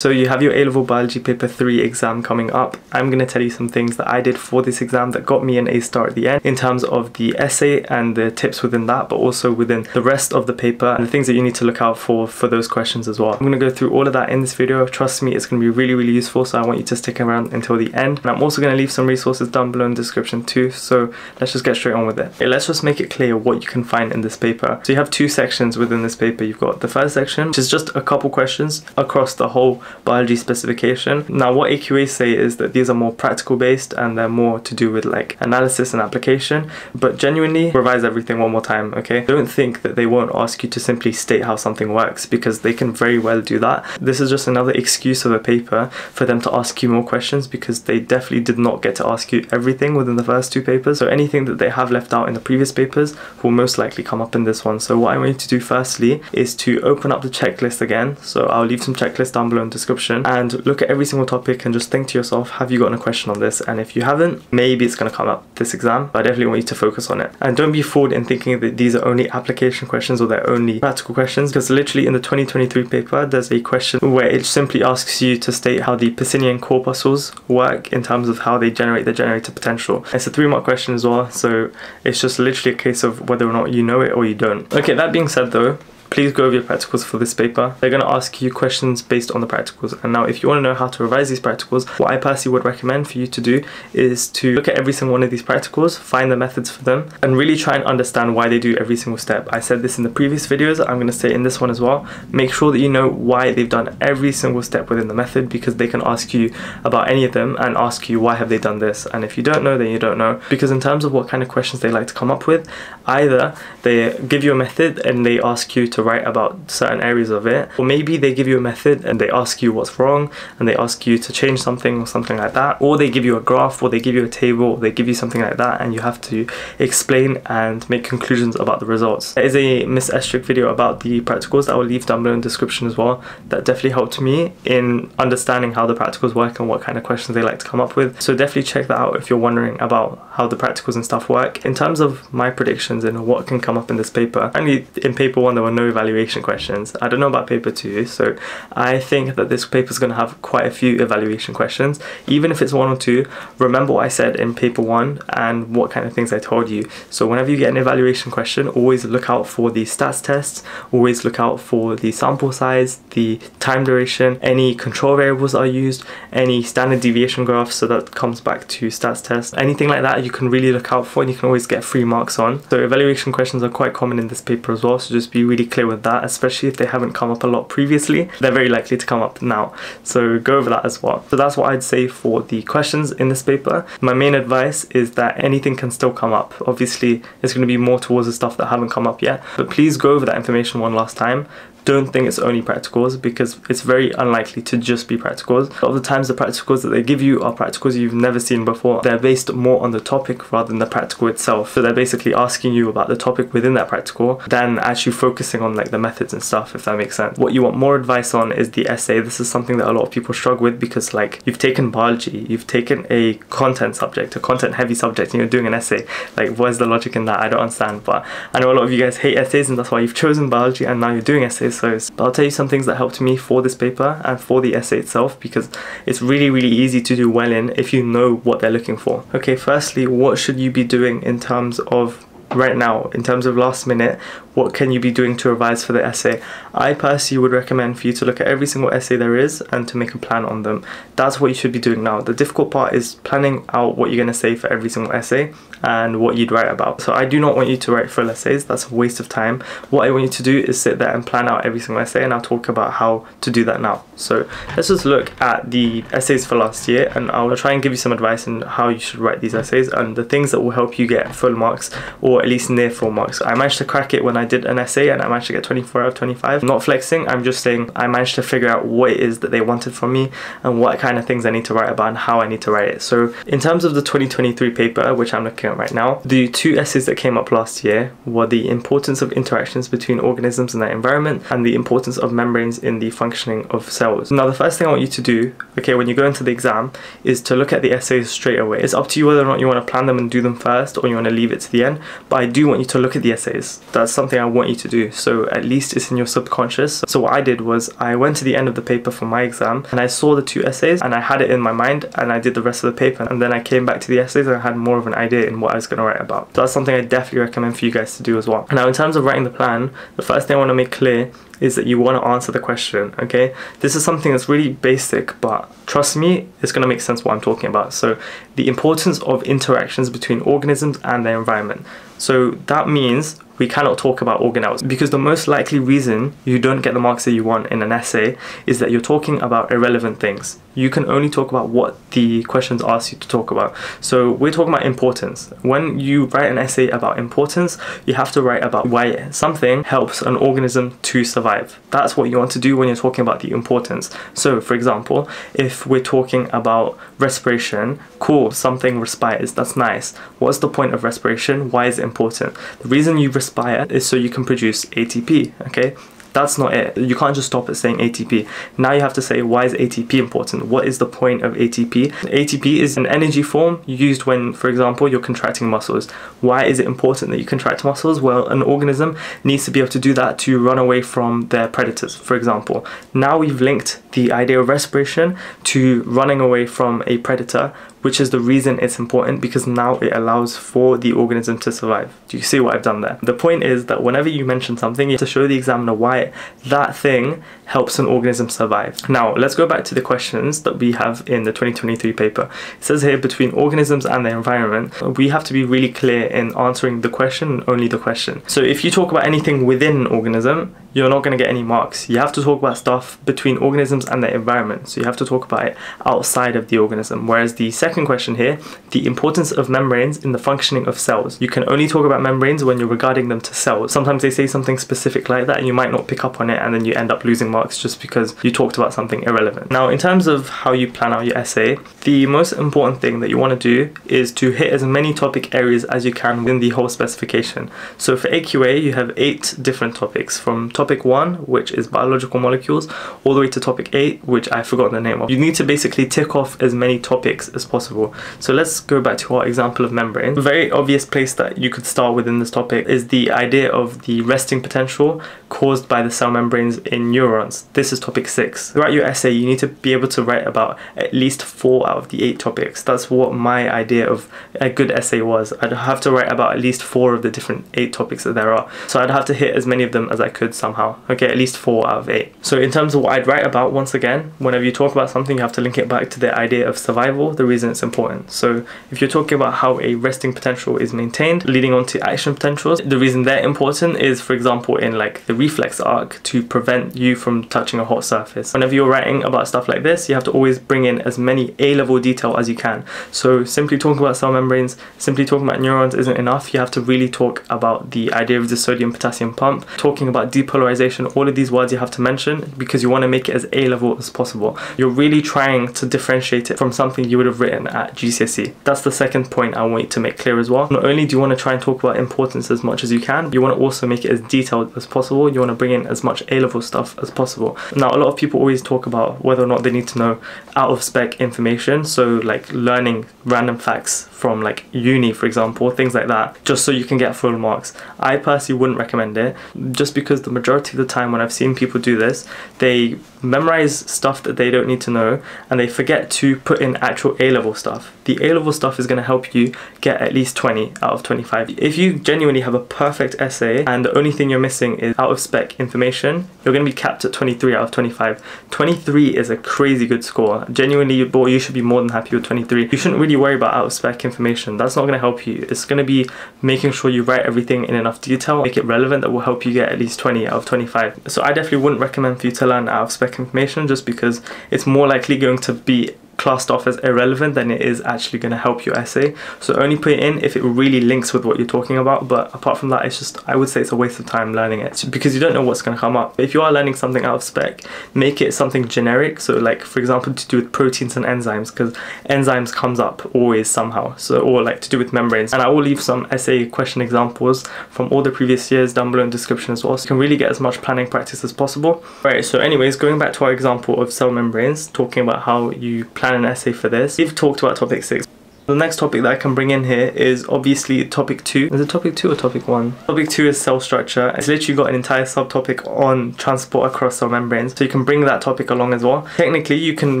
So you have your A-Level Biology Paper 3 exam coming up. I'm going to tell you some things that I did for this exam that got me an A star at the end in terms of the essay and the tips within that, but also within the rest of the paper and the things that you need to look out for for those questions as well. I'm going to go through all of that in this video. Trust me, it's going to be really, really useful, so I want you to stick around until the end. And I'm also going to leave some resources down below in the description too, so let's just get straight on with it. Okay, let's just make it clear what you can find in this paper. So you have two sections within this paper. You've got the first section, which is just a couple questions across the whole biology specification. Now what AQA say is that these are more practical based and they're more to do with like analysis and application, but genuinely revise everything one more time, okay? Don't think that they won't ask you to simply state how something works because they can very well do that. This is just another excuse of a paper for them to ask you more questions because they definitely did not get to ask you everything within the first two papers. So anything that they have left out in the previous papers will most likely come up in this one. So what I want you to do firstly is to open up the checklist again. So I'll leave some checklists down below in description and look at every single topic and just think to yourself, have you gotten a question on this? And if you haven't, maybe it's going to come up this exam, but I definitely want you to focus on it. And don't be fooled in thinking that these are only application questions or they're only practical questions, because literally in the 2023 paper, there's a question where it simply asks you to state how the Pacinian corpuscles work in terms of how they generate the generator potential. It's a three mark question as well, so it's just literally a case of whether or not you know it or you don't. Okay, that being said though, please go over your practicals for this paper. They're going to ask you questions based on the practicals. And now if you want to know how to revise these practicals, what I personally would recommend for you to do is to look at every single one of these practicals, find the methods for them, and really try and understand why they do every single step. I said this in the previous videos, I'm going to say in this one as well. Make sure that you know why they've done every single step within the method because they can ask you about any of them and ask you why have they done this. And if you don't know, then you don't know. Because in terms of what kind of questions they like to come up with, either they give you a method and they ask you to to write about certain areas of it. Or maybe they give you a method and they ask you what's wrong and they ask you to change something or something like that. Or they give you a graph or they give you a table or they give you something like that and you have to explain and make conclusions about the results. There is a miss Estruch video about the practicals that i will leave down below in the description as well that definitely helped me in understanding how the practicals work and what kind of questions they like to come up with. So definitely check that out if you're wondering about how the practicals and stuff work. In terms of my predictions and what can come up in this paper only in paper one there were no evaluation questions. I don't know about paper two, so I think that this paper is going to have quite a few evaluation questions. Even if it's one or two, remember what I said in paper one and what kind of things I told you. So whenever you get an evaluation question, always look out for the stats tests, always look out for the sample size, the time duration, any control variables are used, any standard deviation graphs, so that comes back to stats test. Anything like that you can really look out for and you can always get free marks on. So evaluation questions are quite common in this paper as well, so just be really clear with that, especially if they haven't come up a lot previously. They're very likely to come up now. So go over that as well. So that's what I'd say for the questions in this paper. My main advice is that anything can still come up. Obviously, it's going to be more towards the stuff that haven't come up yet, but please go over that information one last time don't think it's only practicals because it's very unlikely to just be practicals. A lot of the times the practicals that they give you are practicals you've never seen before. They're based more on the topic rather than the practical itself. So they're basically asking you about the topic within that practical than actually focusing on like the methods and stuff, if that makes sense. What you want more advice on is the essay. This is something that a lot of people struggle with because like you've taken biology, you've taken a content subject, a content heavy subject, and you're doing an essay. Like where's the logic in that? I don't understand. But I know a lot of you guys hate essays and that's why you've chosen biology and now you're doing essays but I'll tell you some things that helped me for this paper and for the essay itself because it's really really easy to do well in if you know what they're looking for. Okay, firstly, what should you be doing in terms of right now in terms of last minute what can you be doing to revise for the essay? I personally would recommend for you to look at every single essay there is and to make a plan on them. That's what you should be doing now. The difficult part is planning out what you're going to say for every single essay and what you'd write about. So i do not want you to write full essays. That's a waste of time. What i want you to do is sit there and plan out every single essay and i'll talk about how to do that now. So let's just look at the essays for last year and i'll try and give you some advice on how you should write these essays and the things that will help you get full marks or at least near full marks. I managed to crack it when I did an essay and I managed to get 24 out of 25. I'm not flexing, I'm just saying I managed to figure out what it is that they wanted from me and what kind of things I need to write about and how I need to write it. So in terms of the 2023 paper, which I'm looking at right now. The two essays that came up last year were the importance of interactions between organisms and their environment and the importance of membranes in the functioning of cells. Now the first thing I want you to do, okay, when you go into the exam is to look at the essays straight away. It's up to you whether or not you want to plan them and do them first or you want to leave it to the end, but I do want you to look at the essays. That's something I want you to do. So at least it's in your subconscious. So what I did was I went to the end of the paper for my exam and I saw the two essays and I had it in my mind and I did the rest of the paper and then I came back to the essays and I had more of an idea in what I was going to write about. So that's something I definitely recommend for you guys to do as well. Now in terms of writing the plan, the first thing I want to make clear is that you want to answer the question, okay? This is something that's really basic, but trust me, it's going to make sense what I'm talking about. So, the importance of interactions between organisms and their environment. So, that means we cannot talk about organelles because the most likely reason you don't get the marks that you want in an essay is that you're talking about irrelevant things. You can only talk about what the questions ask you to talk about. So we're talking about importance. When you write an essay about importance, you have to write about why something helps an organism to survive. That's what you want to do when you're talking about the importance. So for example, if we're talking about respiration, cool, something respires, that's nice. What's the point of respiration? Why is it important? The reason you respire is so you can produce ATP, okay? That's not it. You can't just stop at saying ATP. Now you have to say why is ATP important? What is the point of ATP? ATP is an energy form used when, for example, you're contracting muscles. Why is it important that you contract muscles? Well, an organism needs to be able to do that to run away from their predators, for example. Now we've linked the idea of respiration to running away from a predator which is the reason it's important because now it allows for the organism to survive. Do you see what I've done there? The point is that whenever you mention something, you have to show the examiner why that thing helps an organism survive. Now, let's go back to the questions that we have in the 2023 paper. It says here between organisms and their environment, we have to be really clear in answering the question only the question. So if you talk about anything within an organism, you're not going to get any marks. You have to talk about stuff between organisms and their environment. So you have to talk about it outside of the organism. Whereas the second question here, the importance of membranes in the functioning of cells. You can only talk about membranes when you're regarding them to cells. Sometimes they say something specific like that and you might not pick up on it and then you end up losing marks just because you talked about something irrelevant. Now, in terms of how you plan out your essay, the most important thing that you want to do is to hit as many topic areas as you can within the whole specification. So for AQA, you have eight different topics from topic one, which is biological molecules, all the way to topic eight, which I forgot the name of. You need to basically tick off as many topics as possible. So let's go back to our example of membrane. A very obvious place that you could start within this topic is the idea of the resting potential caused by the cell membranes in neurons. This is topic six. Throughout your essay, you need to be able to write about at least four out of the eight topics. That's what my idea of a good essay was. I'd have to write about at least four of the different eight topics that there are. So I'd have to hit as many of them as I could somehow. Okay, at least four out of eight. So in terms of what I'd write about, once again, whenever you talk about something, you have to link it back to the idea of survival, the reason it's important. So if you're talking about how a resting potential is maintained, leading on to action potentials, the reason they're important is, for example, in like the reflex arc to prevent you from touching a hot surface. Whenever you're writing about stuff like this, you have to always bring in as many A-level detail as you can. So simply talking about cell membranes, simply talking about neurons isn't enough. You have to really talk about the idea of the sodium potassium pump, talking about depolarization, all of these words you have to mention because you want to make it as A-level as possible. You're really trying to differentiate it from something you would have written at GCSE. That's the second point I want you to make clear as well. Not only do you want to try and talk about importance as much as you can, you want to also make it as detailed as possible. You want to bring in as much A-level stuff as possible. Now, a lot of people always talk about whether or not they need to know out of spec information. So like learning random facts from like uni, for example, things like that, just so you can get full marks. I personally wouldn't recommend it just because the majority of the time when I've seen people do this, they memorize stuff that they don't need to know and they forget to put in actual A-level stuff. The A-level stuff is going to help you get at least 20 out of 25. If you genuinely have a perfect essay and the only thing you're missing is out of spec information, you're going to be capped at 23 out of 25. 23 is a crazy good score. Genuinely, boy, you should be more than happy with 23. You shouldn't really worry about out of spec information. That's not going to help you. It's going to be making sure you write everything in enough detail, make it relevant that will help you get at least 20 out of 25. So I definitely wouldn't recommend for you to learn out of spec information just because it's more likely going to be classed off as irrelevant than it is actually going to help your essay. So only put it in if it really links with what you're talking about. But apart from that, it's just, I would say it's a waste of time learning it because you don't know what's going to come up. If you are learning something out of spec, make it something generic. So like, for example, to do with proteins and enzymes because enzymes comes up always somehow. So, or like to do with membranes. And I will leave some essay question examples from all the previous years down below in description as well. So you can really get as much planning practice as possible. Right, so anyways, going back to our example of cell membranes, talking about how you plan an essay for this, we've talked about topic six. The next topic that I can bring in here is obviously topic two. Is it topic two or topic one? Topic two is cell structure. It's literally got an entire subtopic on transport across cell membranes. So you can bring that topic along as well. Technically, you can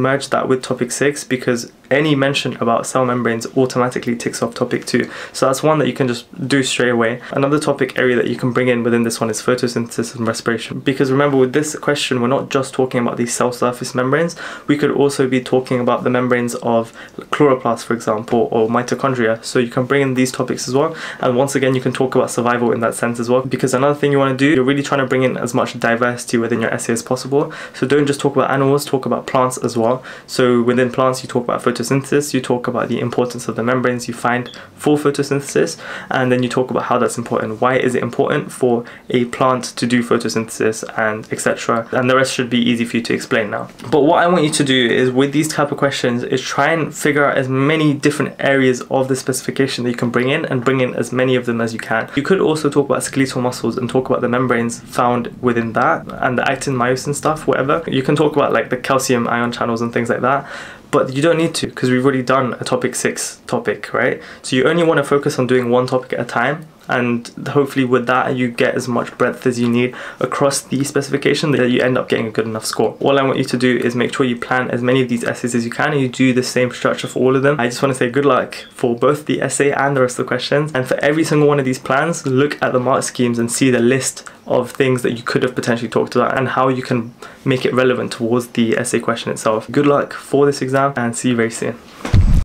merge that with topic six because any mention about cell membranes automatically ticks off topic two. So that's one that you can just do straight away. Another topic area that you can bring in within this one is photosynthesis and respiration. Because remember with this question, we're not just talking about these cell surface membranes. We could also be talking about the membranes of chloroplasts, for example, or mitochondria. So you can bring in these topics as well. And once again, you can talk about survival in that sense as well. Because another thing you want to do, you're really trying to bring in as much diversity within your essay as possible. So don't just talk about animals, talk about plants as well. So within plants, you talk about photosynthesis you talk about the importance of the membranes you find for photosynthesis, and then you talk about how that's important. Why is it important for a plant to do photosynthesis and etc. And the rest should be easy for you to explain now. But what I want you to do is with these type of questions is try and figure out as many different areas of the specification that you can bring in and bring in as many of them as you can. You could also talk about skeletal muscles and talk about the membranes found within that and the actin myosin stuff, whatever. You can talk about like the calcium ion channels and things like that but you don't need to because we've already done a topic six topic, right? So you only want to focus on doing one topic at a time and hopefully with that you get as much breadth as you need across the specification that you end up getting a good enough score. All I want you to do is make sure you plan as many of these essays as you can and you do the same structure for all of them. I just want to say good luck for both the essay and the rest of the questions and for every single one of these plans look at the mark schemes and see the list of things that you could have potentially talked about and how you can make it relevant towards the essay question itself. Good luck for this exam and see you very soon.